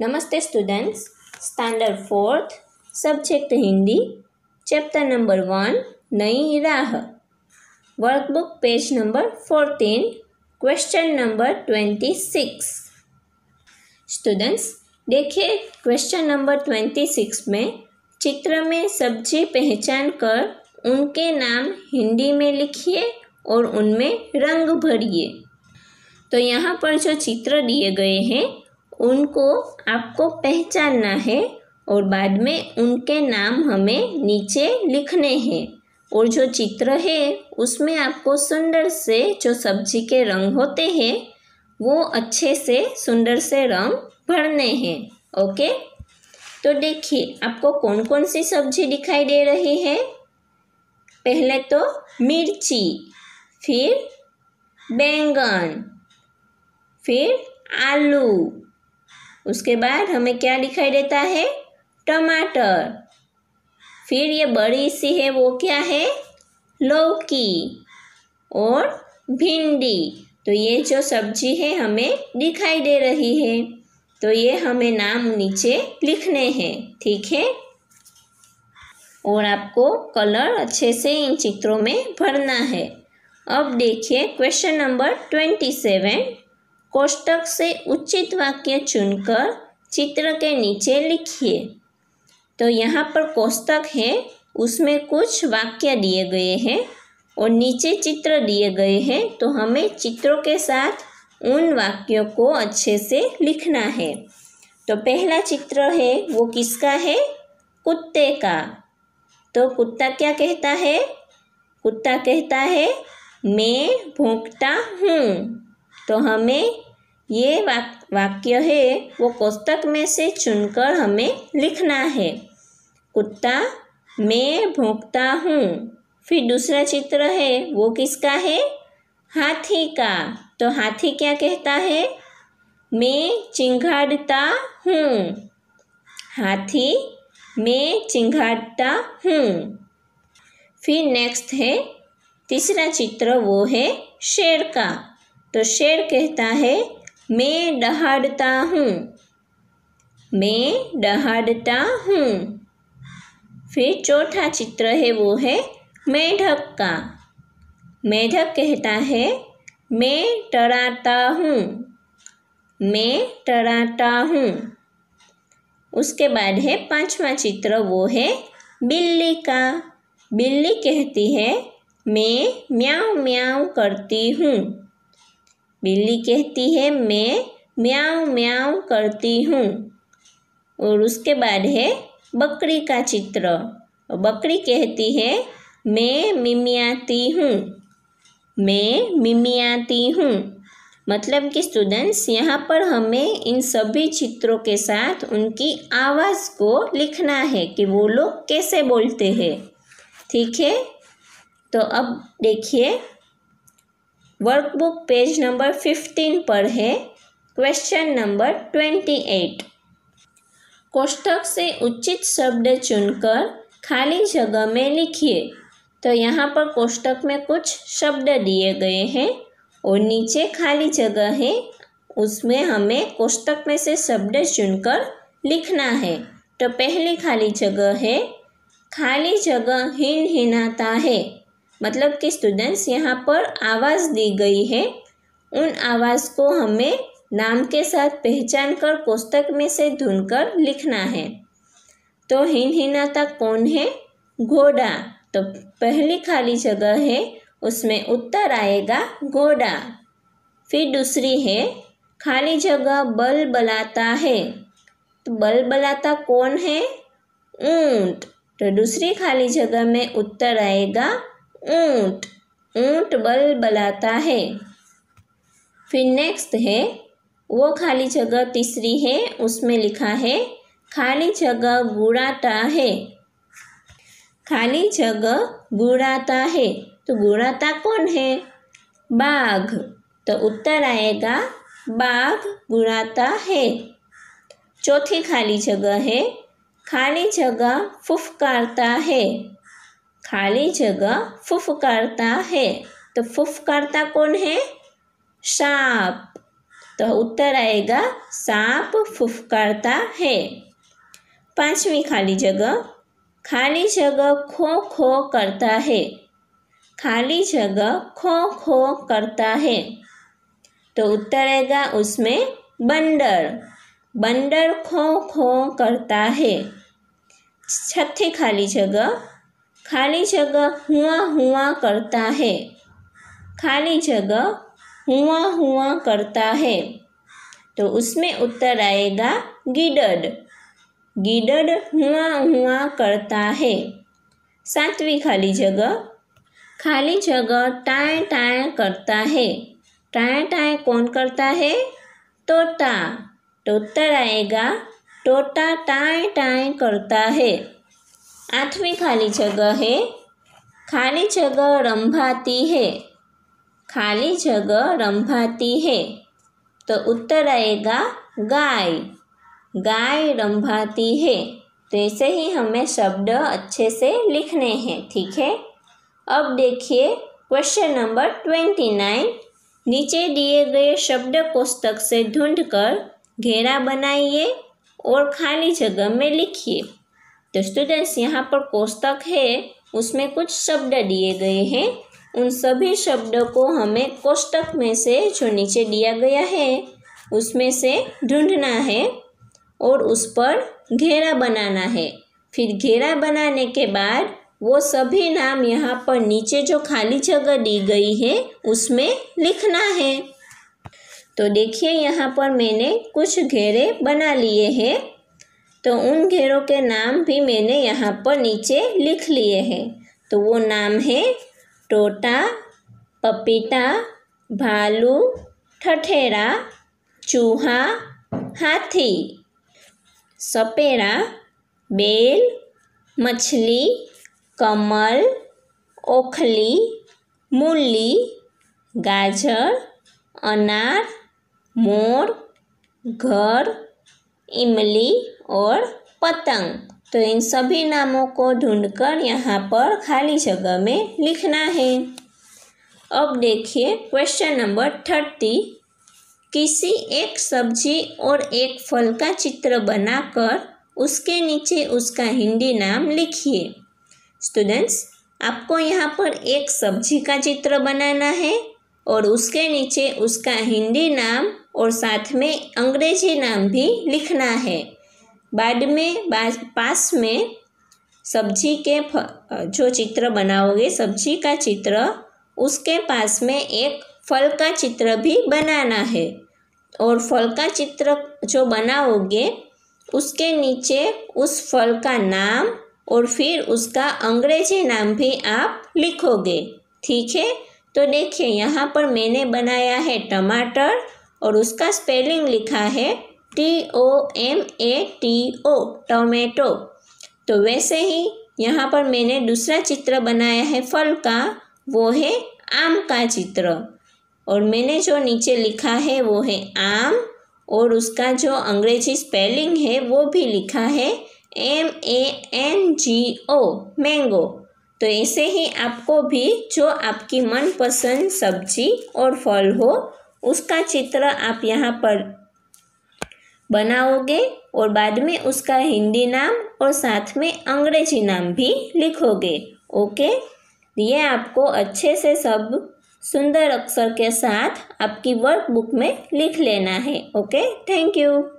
नमस्ते students standard fourth subject Hindi chapter number one Nai Raah. Workbook page number fourteen question number twenty six students देखिए question number twenty six में चित्र में सब्ज़ी पहचान कर उनके नाम हिंदी में लिखिए और उनमें रंग भरिए। तो यहाँ पर जो चित्र दिए गए हैं उनको आपको पहचानना है और बाद में उनके नाम हमें नीचे लिखने हैं। और जो चित्र है, उसमें आपको सुंदर से जो सब्ज़ी के रंग होते हैं, वो अच्छे से सुंदर से रंग भरने हैं। ओके? तो देखिए, आपको कौन कौन सी सब्ज़ी दिखाई दे रही है? पहले तो मिर्ची, फिर बैंगन, फिर आलू। उसके बाद हमें क्या दिखाई देता है? टमाटर। फिर ये बड़ी सी है, वो क्या है? लौकी और भिंडी। तो ये जो सब्ज़ी है हमें दिखाई दे रही है। तो ये हमें नाम नीचे लिखने हैं, ठीक है? और आपको कलर अच्छे से इन चित्रों में भरना है। अब देखिए क्वेश्चन नंबर ट्वेंटी सेवन। कोष्टक से उचित वाक्य चुनकर चित्र के नीचे लिखिए। तो यहाँ पर कोष्टक है, उसमें कुछ वाक्य दिए गए हैं और नीचे चित्र दिए गए हैं तो हमें चित्रों के साथ उन वाक्यों को अच्छे से लिखना है। तो पहला चित्र है, वो किसका है? कुत्ते का। तो कुत्ता क्या कहता है? कुत्ता कहता है, मैं भोंकता हूँ। तो हमें ये वाक, वाक्य है, वो कोष्टक में से चुनकर हमें लिखना है। कुत्ता, मैं भोंकता हूँ। फिर दूसरा चित्र है, वो किसका है? हाथी का। तो हाथी क्या कहता है? मैं चिंगाड़ता हूँ। हाथी, मैं चिंगाड़ता हूँ। फिर नेक्स्ट है, तीसरा चित्र वो है शेर का। तो शेर कहता है, मैं दहाड़ता हूँ। मैं दहाड़ता हूँ। फिर चौथा चित्र है, वो है मेढक का। मेढक कहता है, मैं टराता हूँ। मैं टराता हूँ। उसके बाद है पांचवा चित्र, वो है बिल्ली का। बिल्ली कहती है, मैं म्याऊं म्याऊं करती हूँ। बिल्ली कहती है, मैं म्याऊं म्याऊं करती हूँ। और उसके बाद है बकरी का चित्र। बकरी कहती है, मैं मिमियाती हूँ। मैं मिमियाती हूँ। मतलब कि स्टूडेंट्स यहाँ पर हमें इन सभी चित्रों के साथ उनकी आवाज़ को लिखना है कि वो लोग कैसे बोलते हैं। ठीक है? तो अब देखिए वर्कबुक पेज नंबर फिफ्टीन पर है क्वेश्चन नंबर ट्वेंटी एट कोष्ठक से उचित शब्द चुनकर खाली जगह में लिखिए। तो यहाँ पर कोष्ठक में कुछ शब्द दिए गए हैं और नीचे खाली जगह है, उसमें हमें कोष्ठक में से शब्द चुनकर लिखना है। तो पहली खाली जगह है, खाली जगह हिन हिनाता है। मतलब कि स्टूडेंट्स यहाँ पर आवाज़ दी गई है। उन आवाज़ को हमें नाम के साथ पहचान कर कोष्टक में से ढूंढकर लिखना है। तो हिन हिनाता कौन है? घोड़ा। तो पहली खाली जगह है, उसमें उत्तर आएगा घोड़ा। फिर दूसरी है, खाली जगह बल बलाता है। तो बल बलाता कौन है? ऊँट। तो दूसरी खाली जगह में उत्तर आएगा ऊँट ऊँट बल बलाता है। फिर नेक्स्ट है, वो खाली जगह तीसरी है, उसमें लिखा है, खाली जगह गुड़ाता है। खाली जगह गुड़ाता है तो गुड़ाता कौन है? बाघ तो उत्तर आएगा, बाघ गुड़ाता है। चौथी खाली जगह है, खाली जगह फुफकारता है। खाली जगह फुफकारता है। तो फुफकारता कौन है? सांप। तो उत्तर आएगा, सांप फुफकारता है। पांचवी खाली जगह खाली जगह खो खो करता है। खाली जगह खो खो करता है। तो उत्तर आएगा उसमें बंदर बंदर खो खो करता है। छठी खाली जगह खाली जगह हुआ हुआ करता है। खाली जगह हुआ हुआ करता है। तो उसमें उत्तर आएगा गिडड। गिडड हुआ हुआ करता है। सातवीं खाली जगह। खाली जगह टाए टाए करता है। टाए टाए कौन करता है? तोता। तो उत्तर आएगा, तोता टाए टाए करता है। आठवीं खाली जगह है। खाली जगह रंभाती है। खाली जगह रंभाती है। तो उत्तर आएगा गाय। गाय रंभाती है। तो ऐसे ही हमें शब्द अच्छे से लिखने हैं, ठीक है? अब देखिए क्वेश्चन नंबर ट्वेंटी नाइन नीचे दिए गए शब्द कोष्टक से ढूंढकर घेरा बनाइए और खाली जगह में लिखिए। तो स्टूडेंट्स यहाँ पर कोष्टक है, उसमें कुछ शब्द दिए गए हैं। उन सभी शब्दों को हमें कोष्टक में से जो नीचे दिया गया है, उसमें से ढूंढना है और उस पर घेरा बनाना है। फिर घेरा बनाने के बाद वो सभी नाम यहाँ पर नीचे जो खाली जगह दी गई है, उसमें लिखना है। तो देखिए यहाँ पर मैंने कुछ घेरे बना लिए हैं। तो उन घेरों के नाम भी मैंने यहाँ पर नीचे लिख लिए हैं। तो वो नाम है टोटा, पपीता, भालू, ठठेरा, चूहा, हाथी, सपेरा, बेल, मछली, कमल, ओखली, मूली, गाजर, अनार, मोर, घर इमली और पतंग। तो इन सभी नामों को ढूंढकर यहाँ पर खाली जगह में लिखना है। अब देखिए क्वेश्चन नंबर थर्टी किसी एक सब्ज़ी और एक फल का चित्र बनाकर उसके नीचे उसका हिंदी नाम लिखिए। स्टूडेंट्स आपको यहाँ पर एक सब्ज़ी का चित्र बनाना है। और उसके नीचे उसका हिंदी नाम और साथ में अंग्रेज़ी नाम भी लिखना है। बाद में पास में सब्ज़ी के जो चित्र बनाओगे, सब्ज़ी का चित्र, उसके पास में एक फल का चित्र भी बनाना है। और फल का चित्र जो बनाओगे, उसके नीचे उस फल का नाम और फिर उसका अंग्रेज़ी नाम भी आप लिखोगे। ठीक है? तो देखिए, यहाँ पर मैंने बनाया है टमाटर और उसका स्पेलिंग लिखा है T O M A T O tomato. तो वैसे ही यहाँ पर मैंने दूसरा चित्र बनाया है फल का, वो है आम का चित्र। और मैंने जो नीचे लिखा है वो है आम और उसका जो अंग्रेज़ी स्पेलिंग है वो भी लिखा है M A N G O mango तो ऐसे ही आपको भी जो आपकी मनपसंद सब्ज़ी और फल हो, उसका चित्र आप यहाँ पर बनाओगे और बाद में उसका हिंदी नाम और साथ में अंग्रेज़ी नाम भी लिखोगे। ओके? ये आपको अच्छे से सब सुंदर अक्षर के साथ आपकी वर्कबुक में लिख लेना है। ओके? Thank you